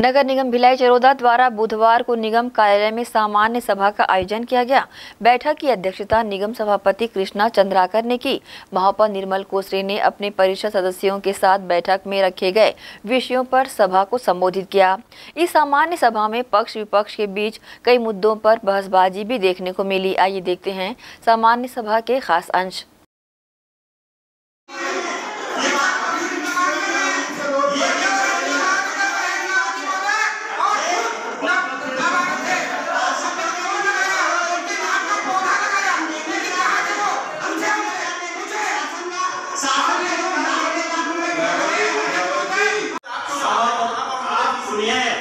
नगर निगम भिलाई चरोदा द्वारा बुधवार को निगम कार्यालय में सामान्य सभा का आयोजन किया गया। बैठक की अध्यक्षता निगम सभापति कृष्णा चंद्राकर ने की। महापौर निर्मल कोसरे ने अपने परिषद सदस्यों के साथ बैठक में रखे गए विषयों पर सभा को संबोधित किया। इस सामान्य सभा में पक्ष विपक्ष के बीच कई मुद्दों पर बहसबाजी भी देखने को मिली। आइए देखते हैं सामान्य सभा के खास अंश। सुनिए